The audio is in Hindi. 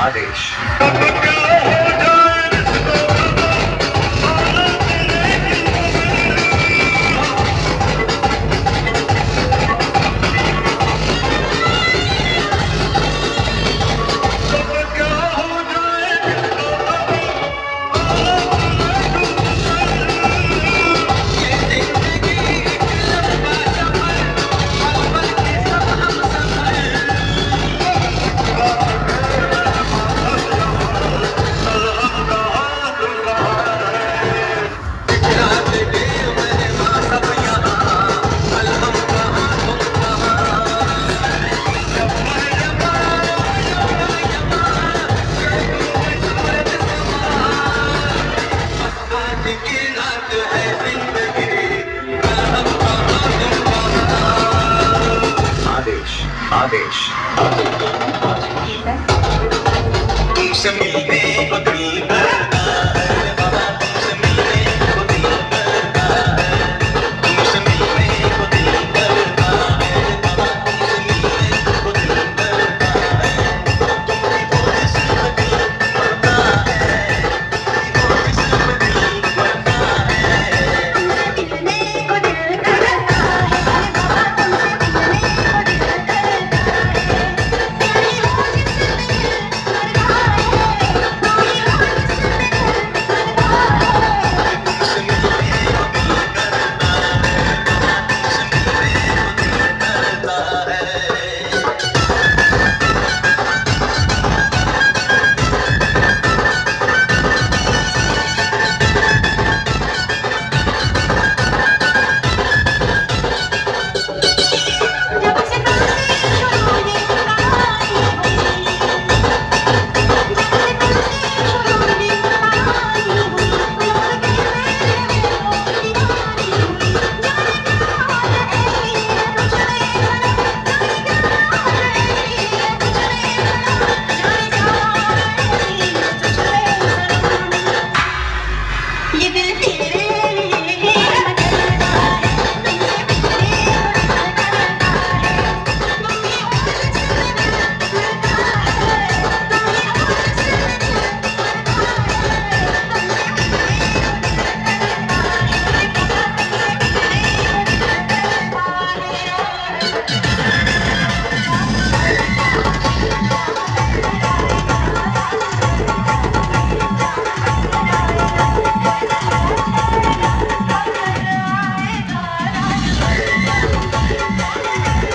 Adeus. आदेश आदेश। तुमसे मिल